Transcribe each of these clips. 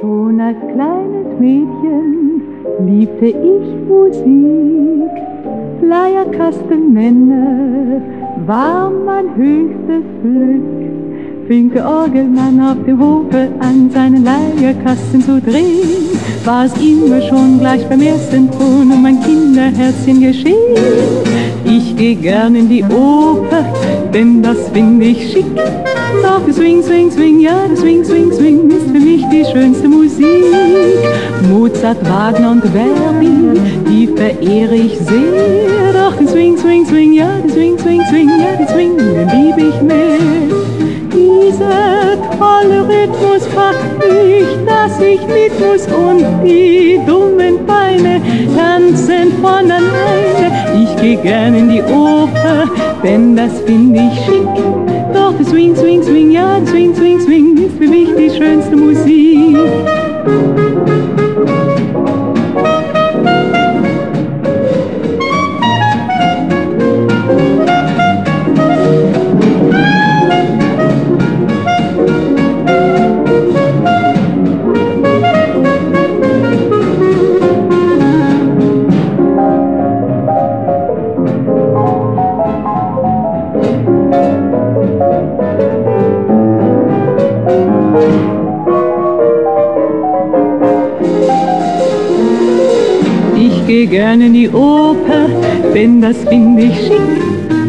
Schon als kleines Mädchen liebte ich Musik. Leierkastenmänner war mein höchstes Glück. Fing Orgelmann auf dem Hofe an, seinen Leierkasten zu drehen, war es immer schon gleich beim ersten Ton um mein Kinderherzchen geschehen. Ich geh gern in die Oper, denn das find ich schick. Doch das Swing, Swing, Swing, ja, Swing, Swing, Swing ist für mich die schönste Musik. Mozart, Wagner und Verdi, die verehre ich sehr. Doch den Swing, Swing, Swing, ja, den Swing, Swing, Swing, ja, den Swing, den lieb ich mehr. Dieser tolle Rhythmus packt mich, dass ich mit muss und die dummen Beine geh gern in die Oper, denn das find ich schick. Doch Swing, Swing, Swing, ja, Swing, Swing, Swing ist für mich die schönste Musik. Geh gern in die Oper, denn das find ich schick.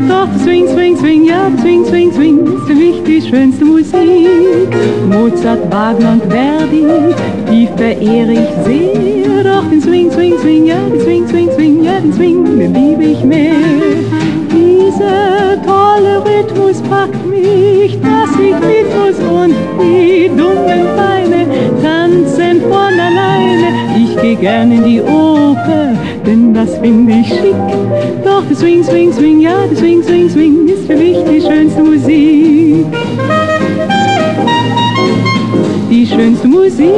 Doch Swing, Swing, Swing, ja, Swing, Swing, Swing ist für mich die schönste Musik. Mozart, Wagner und Verdi, die verehre ich sehr. Doch den Swing, Swing, Swing, ja, den Swing, Swing, Swing, ja, den Swing, den liebe ich mehr. Dieser tolle Rhythmus packt mich, dass ich mit muss und die dummen Beine tanzen von alleine. Ich geh gern in die Oper, denn das find ich schick. Doch der Swing, Swing, Swing, ja, der Swing, Swing, Swing ist für mich die schönste Musik. Die schönste Musik.